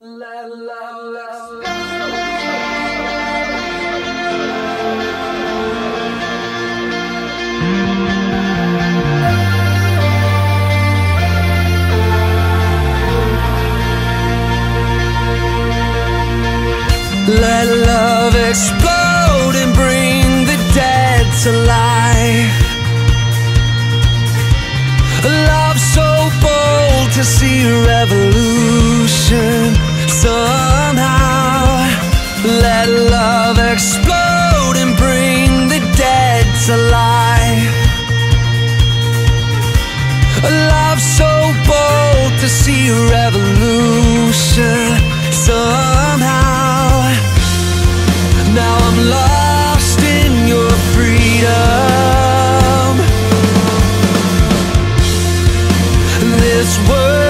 Let love explode and bring the dead to life. Love so bold to see revolution. Let love explode and bring the dead to life. A love so bold to see a revolution somehow. Now I'm lost in your freedom. This world.